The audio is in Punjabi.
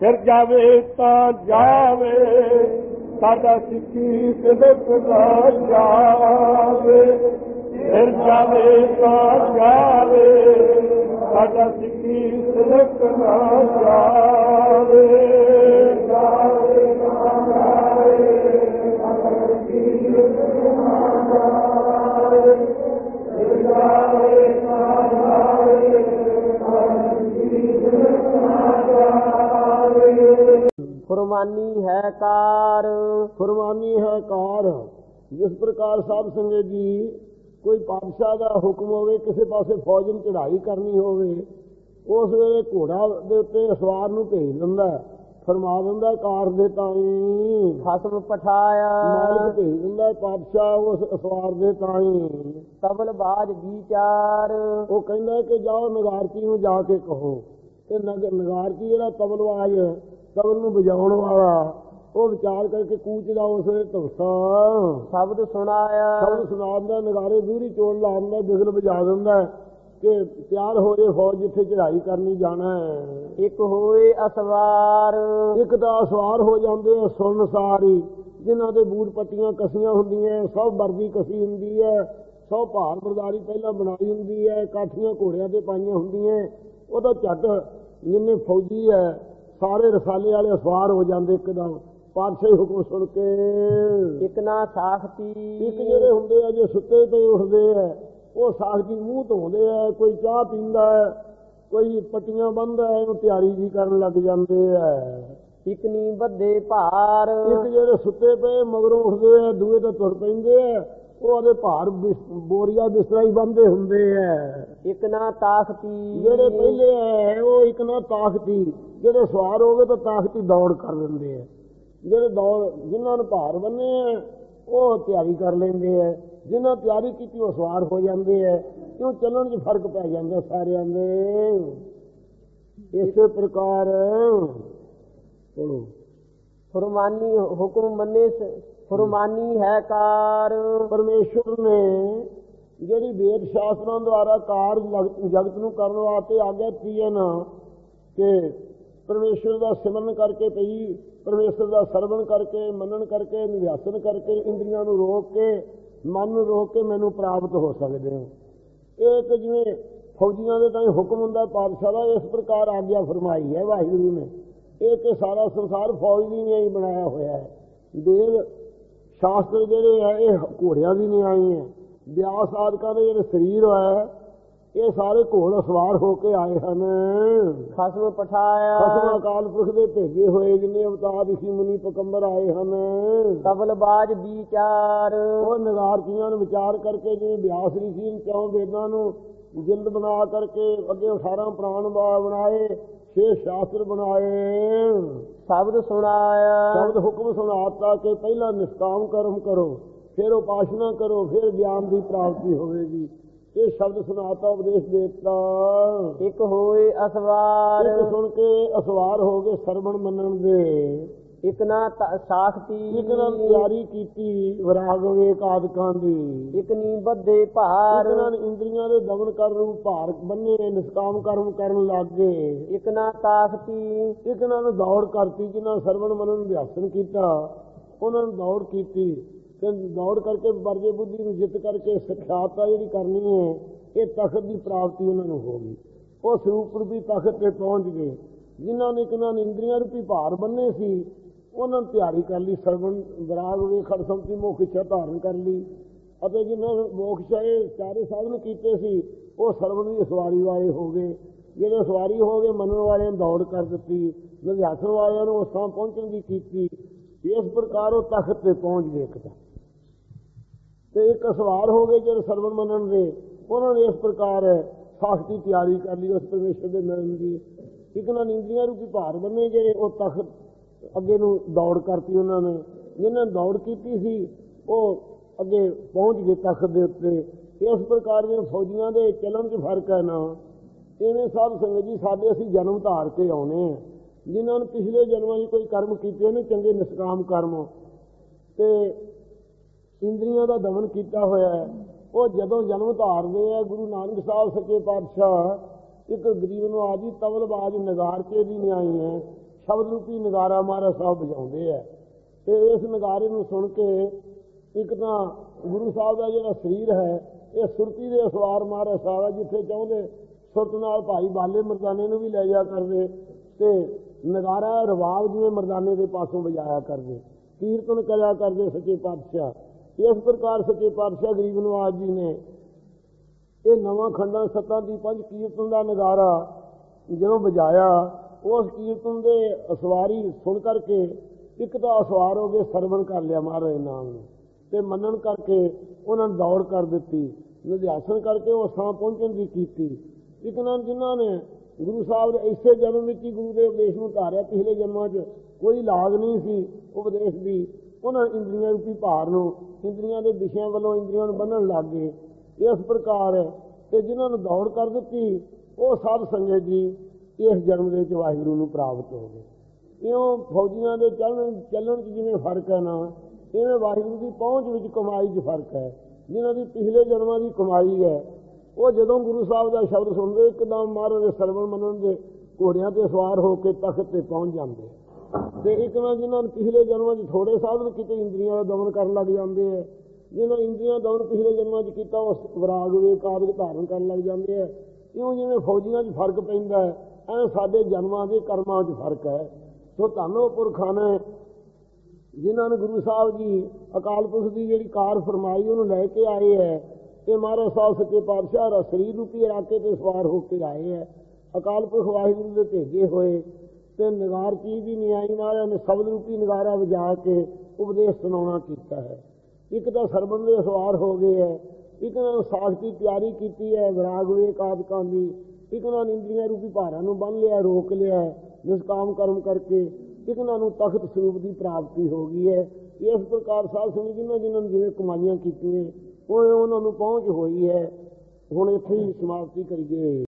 ਫਿਰ ਜਾਵੇ ਤਾਂ ਜਾਵੇ ਸਾਡਾ ਸਿੱਖੀ ਸਿਦਕ ਦਾ ਜਾਵੇ ਫਿਰ ਜਾਵੇ ਤਾਂ ਜਾਵੇ ਸਾਡਾ ਸਿੱਖੀ ਸਿਦਕ ਦਾ ਜਾਵੇ ਫੁਰਮਾਨੀ ਹੈ ਕਾਰ। ਫਰਮਾਨੀ ਹੈ ਕਾਰ। ਜਿਸ ਪ੍ਰਕਾਰ ਸਾਧ ਸੰਗਤ ਜੀ ਕੋਈ ਪਾਤਸ਼ਾਹ ਦਾ ਹੁਕਮ ਹੋਵੇ ਕਿਸੇ ਪਾਸੇ ਫੌਜ ਨੂੰ ਚੜ੍ਹਾਈ ਕਰਨੀ ਹੋਵੇ ਉਸ ਵੇਲੇ ਘੋੜਾ ਦੇ ਉੱਤੇ ਸਵਾਰ ਨੂੰ ਭੇਜ ਦਿੰਦਾ। ਫਰਮਾ ਦਿੰਦਾ ਕਾਰ ਦੇ ਤਾਈ। ਖਸਮ ਪਠਾਇਆ। ਮਾਲਕ ਭੇਜ ਦਿੰਦਾ ਪਾਤਸ਼ਾਹ ਉਸ ਸਵਾਰ ਦੇ ਤਾਈ। ਤਬਲ ਬਾਜ ਵਿਚਾਰ ਉਹ ਕਹਿੰਦਾ ਕਿ ਜਾਓ ਨਗਾਰਕੀ ਨੂੰ ਜਾ ਕੇ ਕਹੋ। ਤੇ ਨਗ- ਨਗਾਰਕੀ ਜਿਹੜਾ ਤਬਲਵਾਜ ਤਬਲ ਨੂੰ ਵਜਾਉਣ ਵਾਲਾ ਉਹ ਵਿਚਾਰ ਕਰਕੇ ਕੂਚਦਾ ਉਸ ਵੇਲੇ ਧਵਸਾ ਸ਼ਬਦ ਸੁਣਾਇਆ ਸਭ ਸੁਣਾਉਂਦਾ ਨਗਾਰੇ ਦੂਰੀ ਚੋਣ ਲਾਉਂਦਾ ਬਿਗਲ ਵਜਾ ਦਿੰਦਾ ਕਿ ਤਿਆਰ ਹੋ ਜੇ ਫੌਜ ਜਿੱਥੇ ਚੜ੍ਹਾਈ ਕਰਨੀ ਜਾਣਾ ਹੈ। ਇੱਕ ਹੋਏ ਅਸਵਾਰ। ਇੱਕ ਤਾਂ ਸਵਾਰ ਹੋ ਜਾਂਦੇ ਆ ਸੁਣਨ ਸਾਰੀ ਜਿਨ੍ਹਾਂ ਦੇ ਬੂਟ ਪੱਟੀਆਂ ਕਸੀਆਂ ਹੁੰਦੀਆਂ ਸਭ ਵਰਦੀ ਕਸੀ ਹੁੰਦੀ ਹੈ ਸਭ ਭਾਰ ਬਰਦਾਰੀ ਪਹਿਲਾਂ ਬਣਾਈ ਹੁੰਦੀ ਹੈ ਕਾਠੀਆਂ ਘੋੜਿਆਂ ਤੇ ਪਾਈਆਂ ਹੁੰਦੀਆਂ ਉਹਦਾ ਝੱਟ ਜਿੰਨੇ ਫੌਜੀ ਹੈ ਸਾਰੇ ਰਸਾਲੇ ਵਾਲੇ ਸਵਾਰ ਹੋ ਜਾਂਦੇ ਇੱਕਦਮ ਪਾਤਸ਼ਾਹੀ ਹੁਕਮ ਸੁਣ ਕੇ ਇੱਕ ਨਾ ਸਾਖਤੀ ਇੱਕ ਜਿਹੜੇ ਹੁੰਦੇ ਆ ਜੇ ਸੁੱਤੇ ਤੇ ਉੱਠਦੇ ਆ ਉਹ ਸਾਖਤੀ ਮੂੰਹ ਧੋਂਦੇ ਆ ਕੋਈ ਚਾਹ ਪੀਂਦਾ ਹੈ ਕੋਈ ਪੱਟੀਆਂ ਬੰਨਦਾ ਹੈ ਉਹਨੂੰ ਤਿਆਰੀ ਜੀ ਕਰਨ ਲੱਗ ਜਾਂਦੇ ਆ। ਇੱਕ ਨੀ ਬੱਦੇ ਭਾਰ। ਇੱਕ ਜਿਹੜੇ ਸੁੱਤੇ ਪਏ ਮਗਰੋਂ ਉੱਠਦੇ ਆ ਦੂਏ ਤਾਂ ਤੁਰ ਪੈਂਦੇ ਆ। ਉਹ ਉਹਦੇ ਭਾਰ ਬੋਰੀਆ ਬਿਸਤਰਾ ਹੀ ਬੰਨਦੇ ਹੁੰਦੇ ਆ ਇੱਕ ਨਾ ਤਾਖਤੀ ਜਿਹੜੇ ਪਹਿਲੇ ਆ ਉਹ ਇੱਕ ਨਾ ਤਾਕਤੀ। ਜਿਹੜੇ ਸਵਾਰ ਹੋ ਗਏ ਤਾਂ ਤਾਕਤੀ ਦੌੜ ਕਰ ਦਿੰਦੇ ਆ ਜਿਹੜੇ ਦੌੜ ਜਿਨ੍ਹਾਂ ਨੂੰ ਭਾਰ ਬੰਨੇ ਉਹ ਤਿਆਰੀ ਕਰ ਲੈਂਦੇ ਆ ਜਿਨ੍ਹਾਂ ਤਿਆਰੀ ਕੀਤੀ ਉਹ ਸਵਾਰ ਹੋ ਜਾਂਦੇ ਆ ਕਿਉਂ ਚੱਲਣ 'ਚ ਫ਼ਰਕ ਪੈ ਜਾਂਦਾ ਸਾਰਿਆਂ ਦੇ। ਇਸੇ ਪ੍ਰਕਾਰ। ਪੜੋ ਫੁਰਮਾਨੀ ਹੁਕਮ ਮੰਨੇ ਸ- ਫੁਰਮਾਨੀ ਹੈ ਕਾਰ। ਪਰਮੇਸ਼ਰ ਨੇ ਜਿਹੜੀ ਵੇਦ ਸ਼ਾਸਤਰਾਂ ਦੁਆਰਾ ਕਾਰ ਜਗਤ- ਨੂੰ ਕਰਨ ਵਾਸਤੇ ਆਗਿਆ ਕੀਤੀ ਹੈ ਨਾ, ਕਿ ਪਰਮੇਸ਼ਰ ਦਾ ਸਿਮਰਨ ਕਰਕੇ ਪਈ ਪਰਮੇਸ਼ਰ ਦਾ ਸਰਵਣ ਕਰਕੇ, ਮੰਨਣ ਕਰਕੇ ਨਿਵਾਸਨ ਕਰਕੇ ਇੰਦਰੀਆਂ ਨੂੰ ਰੋਕ ਕੇ, ਮਨ ਨੂੰ ਰੋਕ ਕੇ ਮੈਨੂੰ ਪ੍ਰਾਪਤ ਹੋ ਸਕਦੇ ਹੋ। ਇਹ ਇੱਕ ਜਿਵੇਂ ਫੌਜੀਆਂ ਦੇ ਤਾਂ ਹੁਕਮ ਹੁੰਦਾ ਪਾਤਸ਼ਾਹ ਦਾ ਇਸ ਪ੍ਰਕਾਰ ਆਗਿਆ ਫਰਮਾਈ ਹੈ, ਵਾਹਿਗੁਰੂ ਨੇ। ਇਹ ਕਿ ਸਾਰਾ ਸੰਸਾਰ ਫੌਜ ਦੀ ਨਹੀਂ ਹੀ ਬਣਾਇਆ ਹੋਇਆ ਹੈ। ਦੇਵ ਸ਼ਾਸਤਰ ਜਿਹੜੇ ਆ ਇਹ ਘੋੜਿਆਂ ਦੀ ਨਹੀਂ ਆਈ ਹੈ। ਵਿਆਸ ਆਦਿਕਾਂ ਦੇ ਜਿਹੜੇ ਸਰੀਰ ਹੈ ਇਹ ਸਾਰੇ ਘੋੜ ਸਵਾਰ ਹੋ ਕੇ ਆਏ ਹਨ। ਖਸਮ ਪਠਾਇਆ। ਫਸਮ ਅਕਾਲ ਪੁਰਖ ਦੇ ਭੇਜੇ ਹੋਏ ਜਿੰਨੇ ਅਵਤਾਰ ਰਿਸ਼ੀ ਮੁਨੀ ਪਕੰਬਰ ਆਏ ਹਨ। ਤਬਲ ਬਾਜ ਵਿਚਾਰ। ਉਹ ਨਗਾਰਕੀਆਂ ਨੂੰ ਵਿਚਾਰ ਕਰਕੇ ਜਿਵੇਂ ਵਿਆਸ ਰਿਸ਼ੀ ਨੇ ਚੌਂ ਵੇਦਾਂ ਨੂੰ ਜਿਲਦ ਬਣਾ ਕਰਕੇ ਅੱਗੇ 18 ਪ੍ਰਾਣ ਬਣਾਏ। ਛੇ ਸ਼ਾਸਤਰ ਬਣਾਏ। ਸ਼ਬਦ ਸੁਣਾਇਆ। ਸ਼ਬਦ ਹੁਕਮ ਸੁਣਾਤਾ ਕਿ ਪਹਿਲਾਂ ਨਿਸ਼ਕਾਮ ਕਰਮ ਕਰੋ ਫਿਰ ਉਪਾਸਨਾ ਕਰੋ ਫਿਰ ਗਿਆਨ ਦੀ ਪ੍ਰਾਪਤੀ ਹੋਵੇਗੀ। ਇਹ ਸ਼ਬਦ ਸੁਣਾਤਾ ਉਪਦੇਸ਼ ਦੇਤਾ। ਇੱਕ ਹੋਏ ਅਸਵਾਰ। ਇੱਕ ਸੁਣ ਕੇ ਅਸਵਾਰ ਹੋ ਗਏ ਸਰਵਣ ਮੰਨਣ ਦੇ। ਇੱਕ ਨਾ ਸਾਖਤੀ ਇੱਕ ਤਿਆਰੀ ਕੀਤੀ ਵਿਰਾਗ ਵਿਵੇਕ ਆਦਿਕਾਂ ਦੀ। ਇੱਕ ਨੀ ਬੱਦੇ ਭਾਰ। ਇੱਕ ਇੰਦਰੀਆਂ ਦੇ ਦਮਨ ਕਰਨ ਨੂੰ ਭਾਰ ਬੰਨੇ ਨਿਸ਼ਕਾਮ ਕਰਮ ਕਰਨ ਲੱਗ। ਇੱਕ ਨਾ ਤਾਖਤੀ ਇੱਕ ਨੂੰ ਦੌੜ ਕਰਤੀ ਜਿਨ੍ਹਾਂ ਸਰਵਣ ਮਨਨ ਨੂੰ ਅਭਿਆਸਨ ਕੀਤਾ ਉਹਨਾਂ ਨੂੰ ਦੌੜ ਕੀਤੀ। ਤੇ ਦੌੜ ਕਰਕੇ ਵਰਜੇ ਬੁੱਧੀ ਨੂੰ ਜਿੱਤ ਕਰਕੇ ਸਿੱਖਿਆਤਾ ਜਿਹੜੀ ਕਰਨੀ ਹੈ ਇਹ ਤਖਤ ਦੀ ਪ੍ਰਾਪਤੀ ਉਹਨਾਂ ਨੂੰ ਹੋ ਗਈ। ਉਹ ਸਰੂਪ ਰੂਪੀ ਤਖਤ ਤੇ ਪਹੁੰਚ ਗਏ ਜਿਨ੍ਹਾਂ ਨੇ ਕਿਨਾਂ ਇੰਦਰੀਆਂ ਰੂਪੀ ਭਾਰ ਬੰਨੇ ਸੀ ਉਹਨਾਂ ਨੂੰ ਤਿਆਰੀ ਕਰ ਲਈ, ਸਰਵਣ ਵਿਰਾਗ ਵੇ ਖੜਸਮਤੀ ਮੁਖ ਇੱਛਾ ਧਾਰਨ ਕਰ ਲਈ। ਅਤੇ ਜਿਨ੍ਹਾਂ ਨੇ ਇਹ ਚਾਰੇ ਸਾਧਨ ਕੀਤੇ ਸੀ, ਉਹ ਸਰਵਣ ਦੀ ਸਵਾਰੀ ਵਾਲੇ ਹੋ ਗਏ। ਜਿਹੜੇ ਸਵਾਰੀ ਹੋ ਗਏ, ਮੰਨਣ ਵਾਲਿਆਂ ਨੂੰ ਦੌੜ ਕਰ ਦਿੱਤੀ। ਨਿਧਿਆਸਨ ਵਾਲਿਆਂ ਨੂੰ ਉਸ ਥਾਂ ਪਹੁੰਚਣ ਦੀ ਕੀਤੀ। ਇਸ ਪ੍ਰਕਾਰ ਉਹ ਤਖਤ ਤੇ ਪਹੁੰਚ ਗਏ ਇੱਕ ਤਾਂ। ਤੇ ਇੱਕ ਸਵਾਰ ਹੋ ਗਏ ਜਿਹੜੇ ਸਰਵਣ ਮੰਨਣ ਦੇ। ਉਹਨਾਂ ਨੇ ਇਸ ਪ੍ਰਕਾਰ ਸਾਖਤੀ ਤਿਆਰੀ ਕਰ ਲਈ ਉਸ ਪਰਮੇਸ਼ਰ ਦੇ ਮਿਲਣ ਦੀ। ਇੱਕ ਨਾ ਇੰਦਰੀਆਂ ਰੂਪੀ ਭਾਰ ਬੰਨੇ ਜਿਹੜੇ ਉਹ ਤਖਤ ਅੱਗੇ ਨੂੰ ਦੌੜ ਕਰਤੀ ਉਹਨਾਂ ਨੇ। ਜਿਨ੍ਹਾਂ ਨੇ ਦੌੜ ਕੀਤੀ ਸੀ, ਉਹ ਅੱਗੇ ਪਹੁੰਚ ਗਏ ਤਖਤ ਦੇ ਉੱਤੇ। ਇਸ ਪ੍ਰਕਾਰ ਜਿਹੜੇ ਫੌਜੀਆਂ ਦੇ ਚਲਣ 'ਚ ਫ਼ਰਕ ਹੈ ਨਾ। ਇਹਨੇ ਸਾਧ ਸੰਗਤ ਜੀ, ਸਾਡੇ ਅਸੀਂ ਜਨਮ ਧਾਰ ਕੇ ਆਉਨੇ ਆ। ਜਿਨ੍ਹਾਂ ਨੇ ਪਿਛਲੇ ਜਨਮਾਂ 'ਚ ਕੋਈ ਕਰਮ ਕੀਤੇ ਨੇ, ਚੰਗੇ ਨਿਸ਼ਕਾਮ ਕਰਮ। ਤੇ ਇੰਦਰੀਆਂ ਦਾ ਦਮਨ ਕੀਤਾ ਹੋਇਆ ਹੈ। ਉਹ ਜਦੋਂ ਜਨਮ ਧਾਰਦੇ ਆ, ਗੁਰੂ ਨਾਨਕ ਸਾਹਿਬ ਸੱਚੇ ਪਾਤਸ਼ਾਹ, ਇੱਕ ਗਰੀਬ ਨੂੰ ਆਜੀ ਤਵਲਬਾਜ਼ ਨਗਾਰ ਕੇ ਵੀ ਨਿਆਈ ਹੈ। ਸ਼ਬਦ ਰੂਪੀ ਨਗਾਰਾ ਮਹਾਰਾਜ ਸਾਹਿਬ ਵਜਾਉਂਦੇ ਆ। ਤੇ ਇਸ ਨਗਾਰੇ ਨੂੰ ਸੁਣ ਕੇ ਇੱਕ ਤਾਂ ਗੁਰੂ ਸਾਹਿਬ ਦਾ ਜਿਹੜਾ ਸਰੀਰ ਹੈ, ਇਹ ਸੁਰਤੀ ਦੇ ਅਸਵਾਰ ਮਹਾਰਾਜ ਸਾਹਿਬ ਆ, ਜਿੱਥੇ ਚਾਹੁੰਦੇ ਸੁਰਤ ਨਾਲ ਭਾਈ ਬਾਲੇ ਮਰਦਾਨੇ ਨੂੰ ਵੀ ਲੈ ਜਾ ਕਰਦੇ ਤੇ ਨਗਾਰਾ ਰਵਾਬ ਜਿਵੇਂ ਮਰਦਾਨੇ ਦੇ ਪਾਸੋਂ ਵਜਾਇਆ ਕਰਦੇ, ਕੀਰਤਨ ਕਰਿਆ ਕਰਦੇ ਸੱਚੇ ਪਾਤਸ਼ਾਹ। ਇਸ ਪ੍ਰਕਾਰ ਸੱਚੇ ਪਾਤਸ਼ਾਹ ਗਰੀਬ ਨਵਾਜ ਜੀ ਨੇ ਇਹ ਨਵਾਂ ਖੰਡਾਂ ਸੱਤਾਂ ਦੀ ਪੰਜ ਕੀਰਤਨ ਦਾ ਨਗਾਰਾ ਜਦੋਂ ਵਜਾਇਆ ਉਸ ਕੀਰਤਨ ਦੇ ਅਸਵਾਰੀ ਸੁਣ ਕਰਕੇ ਇੱਕ ਤਾਂ ਅਸਵਾਰ ਹੋ ਕੇ ਸਰਵਣ ਕਰ ਲਿਆ ਮਹਾਰਾਜ ਨਾਮ ਨੂੰ। ਤੇ ਮੰਨਣ ਕਰਕੇ ਉਹਨਾਂ ਨੂੰ ਦੌੜ ਕਰ ਦਿੱਤੀ, ਨਿਧਿਆਸਨ ਕਰਕੇ ਉਹ ਸਾਂ ਪਹੁੰਚਣ ਦੀ ਕੀਤੀ। ਇੱਕ ਨਾਲ ਜਿਨ੍ਹਾਂ ਨੇ ਗੁਰੂ ਸਾਹਿਬ ਦੇ ਇਸੇ ਜਨਮ ਵਿੱਚ ਹੀ ਗੁਰੂ ਦੇ ਉਪਦੇਸ਼ ਨੂੰ ਧਾਰਿਆ, ਪਿਛਲੇ ਜਨਮਾਂ 'ਚ ਕੋਈ ਲਾਗ ਨਹੀਂ ਸੀ ਉਪਦੇਸ਼ ਦੀ। ਉਹਨਾਂ ਇੰਦਰੀਆਂ ਰੂਪੀ ਭਾਰ ਨੂੰ ਇੰਦਰੀਆਂ ਦੇ ਵਿਸ਼ਿਆਂ ਵੱਲੋਂ ਇੰਦਰੀਆਂ ਨੂੰ ਬੰਨਣ ਲੱਗ ਗਏ। ਇਸ ਪ੍ਰਕਾਰ ਤੇ ਜਿਨ੍ਹਾਂ ਨੂੰ ਦੌੜ ਕਰ ਦਿੱਤੀ, ਉਹ ਸਾਧ ਸੰਗਤ ਜੀ ਇਸ ਜਨਮ ਦੇ ਵਿੱਚ ਵਾਹਿਗੁਰੂ ਨੂੰ ਪ੍ਰਾਪਤ ਹੋ ਗਏ। ਇਉਂ ਫੌਜੀਆਂ ਦੇ ਚੱਲਣ ਚੱਲਣ 'ਚ ਜਿਵੇਂ ਫ਼ਰਕ ਹੈ ਨਾ, ਇਵੇਂ ਵਾਹਿਗੁਰੂ ਦੀ ਪਹੁੰਚ ਵਿੱਚ ਕਮਾਈ 'ਚ ਫ਼ਰਕ ਹੈ। ਜਿਨ੍ਹਾਂ ਦੀ ਪਿਛਲੇ ਜਨਮਾਂ ਦੀ ਕਮਾਈ ਹੈ, ਉਹ ਜਦੋਂ ਗੁਰੂ ਸਾਹਿਬ ਦਾ ਸ਼ਬਦ ਸੁਣਦੇ, ਇੱਕਦਮ ਮਹਾਰਾਜ ਦੇ ਸਰਵਣ ਮੰਨਣ ਦੇ ਘੋੜਿਆਂ ਤੇ ਸਵਾਰ ਹੋ ਕੇ ਤਖਤ ਤੇ ਪਹੁੰਚ ਜਾਂਦੇ। ਤੇ ਇੱਕ ਨਾ ਜਿਨ੍ਹਾਂ ਨੇ ਪਿਛਲੇ ਜਨਮਾਂ 'ਚ ਥੋੜੇ ਸਾਧਨ ਕੀਤੇ, ਇੰਦਰੀਆਂ ਦਾ ਦਮਨ ਕਰਨ ਲੱਗ ਜਾਂਦੇ ਆ ਜਿਨ੍ਹਾਂ ਇੰਦਰੀਆਂ ਦਮਨ ਪਿਛਲੇ ਜਨਮਾਂ 'ਚ ਕੀਤਾ ਉਹ ਵਿਰਾਗ ਵੇਕ ਆਦਿਕ ਧਾਰਨ ਕਰਨ ਲੱਗ ਜਾਂਦੇ ਆ ਇਉਂ ਜਿਵੇਂ ਫੌਜੀਆਂ 'ਚ ਫ਼ਰਕ ਪੈਂਦਾ ਹੈ ਐਂ ਸਾਡੇ ਜਨਮਾਂ ਦੇ ਕਰਮਾਂ 'ਚ ਫ਼ਰਕ ਹੈ। ਸੋ ਧੰਨੋ ਪੁਰਖਾਂ ਨੇ ਜਿਨ੍ਹਾਂ ਨੇ ਗੁਰੂ ਸਾਹਿਬ ਜੀ ਅਕਾਲ ਪੁਰਖ ਦੀ ਜਿਹੜੀ ਕਾਰ ਫਰਮਾਈ, ਉਹਨੂੰ ਲੈ ਕੇ ਆਏ ਹੈ ਤੇ ਮਹਾਰਾਜ ਸਾਹਿਬ ਸੱਚੇ ਪਾਤਸ਼ਾਹ ਦਾ ਸਰੀਰ ਰੂਪੀ ਇਲਾਕੇ ਤੇ ਸਵਾਰ ਹੋ ਕੇ ਆਏ ਹੈ। ਅਕਾਲ ਪੁਰਖ ਵਾਹਿਗੁਰੂ ਦੇ ਭੇਜੇ ਹੋਏ ਤੇ ਨਿਗਾਰ ਚੀਜ਼ ਦੀ ਨਿਆਈ ਮਹਾਰਾਜ ਨੇ ਸ਼ਬਦ ਰੂਪੀ ਨਿਗਾਰਾ ਵਜਾ ਕੇ ਉਪਦੇਸ਼ ਸੁਣਾਉਣਾ ਕੀਤਾ ਹੈ। ਇੱਕ ਤਾਂ ਸਰਬਨ ਦੇ ਸਵਾਰ ਹੋ ਗਏ ਹੈ, ਇੱਕ ਨੇ ਸਾਖ ਦੀ ਤਿਆਰੀ ਕੀਤੀ ਹੈ, ਵਿਰਾਗ ਵੇਕ ਆਦਿਕਾਂ ਦੀ ਇੱਕ ਨੇ ਇੰਦਰੀਆਂ ਰੂਪੀ ਭਾਰਾਂ ਨੂੰ ਬੰਨ ਲਿਆ, ਰੋਕ ਲਿਆ, ਨਿਸ਼ਕਾਮ ਕਰਮ ਕਰਕੇ ਇੱਕ ਨੂੰ ਤਖਤ ਸਰੂਪ ਦੀ ਪ੍ਰਾਪਤੀ ਹੋ ਗਈ ਹੈ। ਇਸ ਪ੍ਰਕਾਰ ਸਾਧ ਸੰਗਤ ਜਿਨ੍ਹਾਂ ਜਿਨ੍ਹਾਂ ਨੇ ਜਿਵੇਂ ਕਮਾਈਆਂ ਕੀਤੀਆਂ, ਉਹ ਉਹਨਾਂ ਨੂੰ ਪਹੁੰਚ ਹੋਈ ਹੈ। ਹੁਣ ਇੱਥੇ ਹੀ ਸਮਾਪਤੀ ਕਰੀਏ।